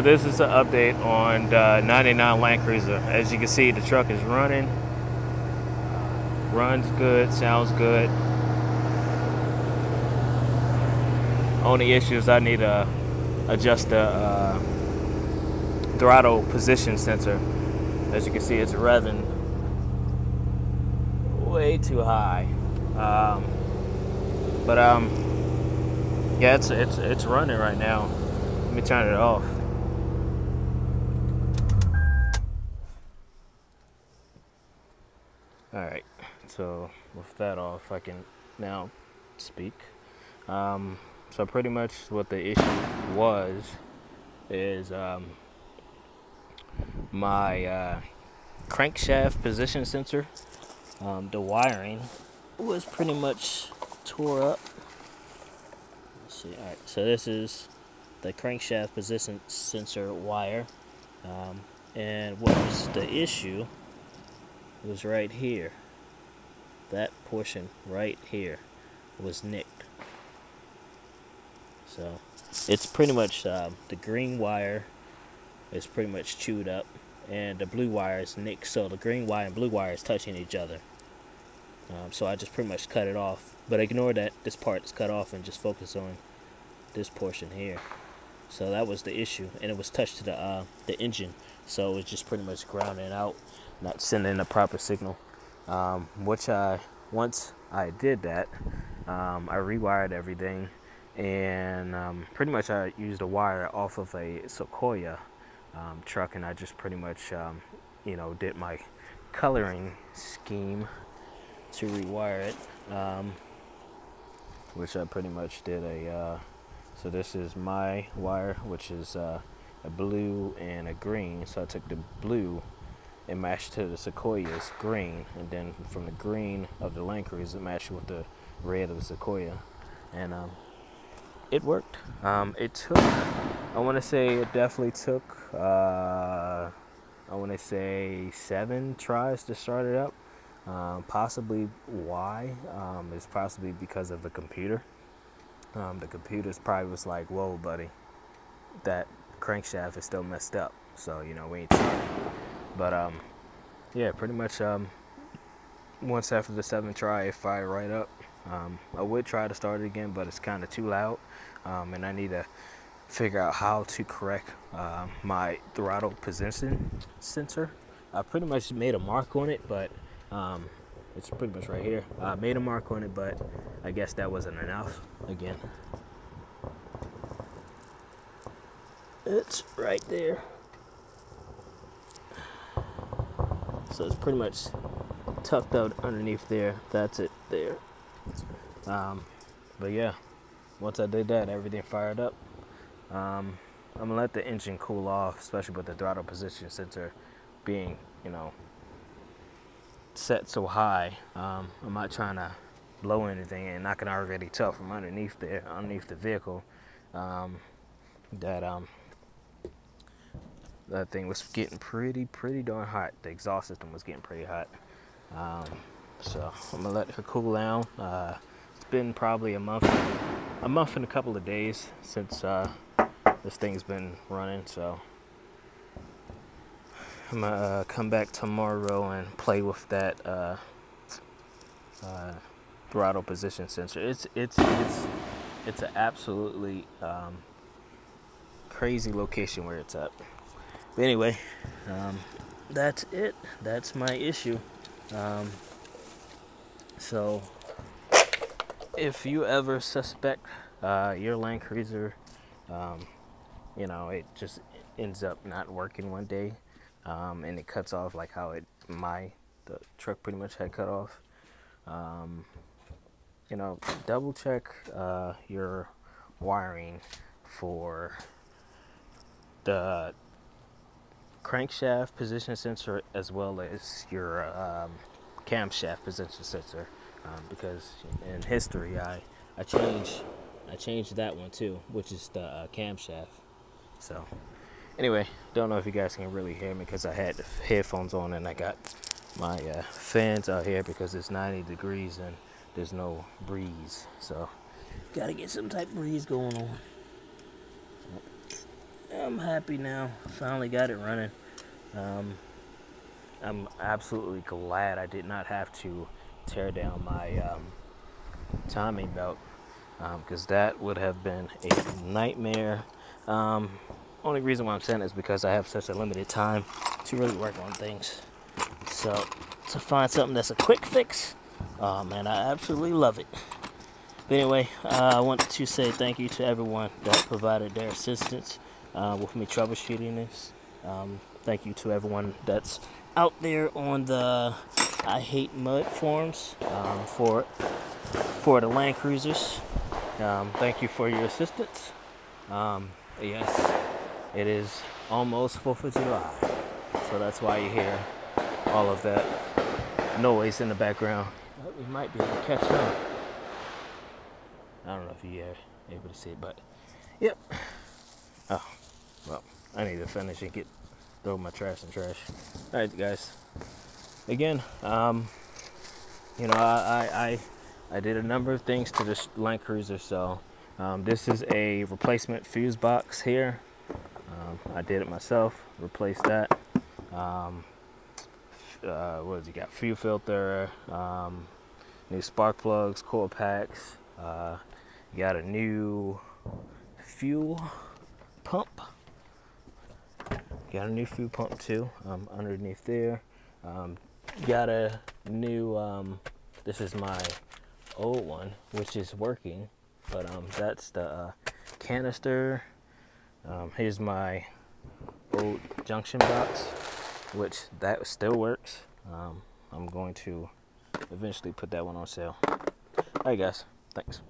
So this is an update on the 99 Land Cruiser. As you can see, the truck is running. Runs good, sounds good. Only issues I need to adjust the uh, throttle position sensor. As you can see, it's revving way too high. Um, but um, yeah, it's it's it's running right now. Let me turn it off. All right, so with that off, I can now speak. Um, so pretty much what the issue was is um, my uh, crankshaft position sensor. Um, the wiring was pretty much tore up. Let's see. All right, so this is the crankshaft position sensor wire, um, and what was the issue was right here. That portion right here was nicked. So it's pretty much um, the green wire is pretty much chewed up and the blue wire is nicked. So the green wire and blue wire is touching each other. Um, so I just pretty much cut it off but ignore that. This part is cut off and just focus on this portion here. So that was the issue and it was touched to the uh, the engine. So it's just pretty much grounding out not sending a proper signal. Um, which I once I did that um, I rewired everything and um, pretty much I used a wire off of a Sequoia um, truck and I just pretty much um, you know did my coloring scheme to rewire it um, which I pretty much did a uh, so this is my wire which is uh, a blue and a green. So I took the blue and matched to the Sequoia's green and then from the green of the Land Cruiser it matched with the red of the Sequoia and um, it worked. Um, it took, I want to say it definitely took, uh, I want to say seven tries to start it up. Um, possibly why um, is possibly because of the computer. Um, the computer's probably was like, whoa, buddy, that crankshaft is still messed up. So, you know, we ain't starting. But, um, yeah, pretty much um, once after the seventh try, it fired right up. Um, I would try to start it again, but it's kind of too loud, um, and I need to figure out how to correct uh, my throttle position sensor. I pretty much made a mark on it, but um, it's pretty much right here. I made a mark on it, but I guess that wasn't enough. Again, it's right there. So it's pretty much tucked out underneath there. That's it there. Um, but yeah, once I did that, everything fired up. Um, I'm gonna let the engine cool off, especially with the throttle position sensor being, you know, set so high. Um, I'm not trying to blow anything, and I can already tell from underneath there, underneath the vehicle, um, that um, that thing was getting pretty, pretty darn hot. The exhaust system was getting pretty hot. Um, so I'm gonna let her cool down. Uh, it's been probably a month, a month and a couple of days since uh, this thing's been running. So I'm gonna uh, come back tomorrow and play with that uh, uh, throttle position sensor. It's it's it's it's an absolutely um, crazy location where it's at. But anyway, um, that's it. That's my issue. Um, so, if you ever suspect uh, your Land Cruiser, um, you know, it just ends up not working one day, um, and it cuts off like how it my the truck pretty much had cut off. Um, you know, double check uh, your wiring for the crankshaft position sensor as well as your um, camshaft position sensor um, because in history I I changed I changed that one too which is the uh, camshaft. So anyway don't know if you guys can really hear me because I had the headphones on and I got my uh, fans out here because it's 90 degrees and there's no breeze. So gotta get some type of breeze going on I'm happy now. Finally got it running. Um, I'm absolutely glad I did not have to tear down my um, timing belt because um, that would have been a nightmare. Um, only reason why I'm saying is because I have such a limited time to really work on things. So to find something that's a quick fix, oh man, I absolutely love it. But anyway, uh, I want to say thank you to everyone that provided their assistance uh, with me troubleshooting this. Um, thank you to everyone that's out there on the I Hate Mud forums um, for for the Land Cruisers. Um, thank you for your assistance. Um, yes, it is almost 4th of July, so that's why you hear all of that noise in the background. We might be able to catch them. I don't know if you're able to see it, but yep. Oh, well, I need to finish and get throw my trash in trash. All right, guys. Again, um, you know, I, I I did a number of things to this Land Cruiser. So um, this is a replacement fuse box here. Um, I did it myself. Replaced that. Um, uh, what does he got? Fuel filter. Um, new spark plugs, coil packs. Uh, got a new fuel Got a new food pump too um, underneath there. Um, got a new, um, this is my old one, which is working, but um, that's the uh, canister. Um, here's my old junction box, which that still works. Um, I'm going to eventually put that one on sale. All right, guys. Thanks.